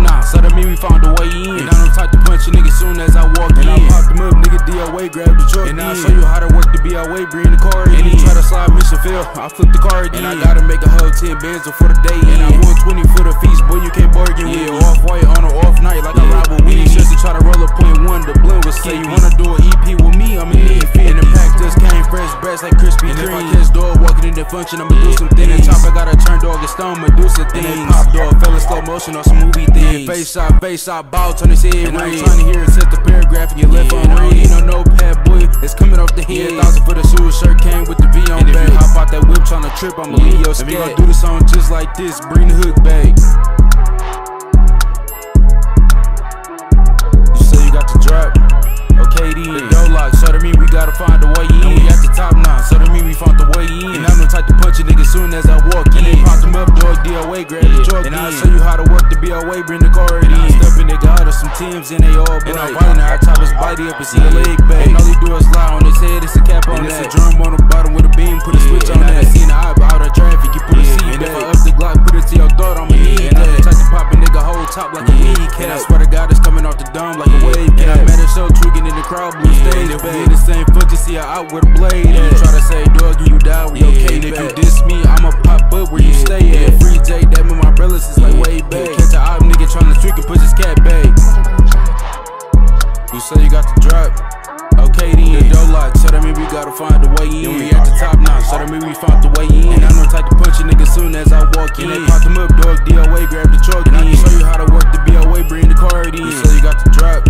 in. And I don't type to punch a nigga soon as I walk And in. I popped him up, nigga DOA, grab the truck And I'll in. show you how to work the BOA, bring the car in. And he try to slide mission fail, I flip the card And in. I gotta make a whole 10 bands before the day And I end. want 20 for the feast, boy, you can't bargain with Yeah, me. off white on an off night like I Yeah. ride with And Weezy. just to try to roll a point one, the blend was Say you wanna do an EP with me, I'ma need 50. And the pack just came fresh, breast like Krispy And if I catch dog walking in the function, I'ma do some And the stone Medusa things. pop dog fell in slow motion on some movie Yeah, things. face shot, face shot, ball turn his head And I'm ain't trying to hear it set the paragraph and you left Yeah, on and I ring. don't need know, no pad boy, it's coming off the head. Yeah. Thousand for the shoes, shirt came with the V on back. hop out that whip trying to trip, I'ma leave your And we gon' do the song just like this, bring the hook back. You say you got the drop, okay then. The door lock, so that mean we gotta find a way in. And we at the top now, so that mean we found the way in. And I'm the type to punch a nigga soon as I walk DOA, grab the truck And. I'll show you how to work the BOA, bring the car in. And I step in, out of some Timbs and they all bright. And I'm riding our top his body up and see a leg back. And all he do is lie on his head, it's a cap on And that. it's a drum on the bottom with a beam, put a switch on and I that. done seen the eye out of traffic, you put a seat and back. if I up the Glock, put it to your throat, I'ma need and I that. Try to pop a nigga whole top like a weed and cat. I- I swear to God, it's coming off the dome like a wave and cat. I- I'm at a show tweaking in the crowd, blue Yeah, stage and if we in the same foot to see her out with a blade. Yeah. at. Try to say, dog, and you die with your and if you diss me, nigga tryna trick and push his cat back. You say you got the drop. Okay then, the door lock, so that mean we gotta find a way in. And we at the top now, so that mean we found the way in. And I'm the type to punch a nigga soon as I walk in. And they popped him up, dog, DOA, grab the truck. And I can show you how to work the BOA, bring the card in. So you got the drop.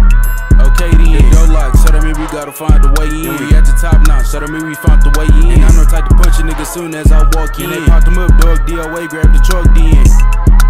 Okay then, the door lock, so that mean we gotta find a way in. And we at the top now, so that mean we found the way in. And I'm the type to punch a nigga soon as I walk in. And they popped him up, dog, DOA, grab the truck then.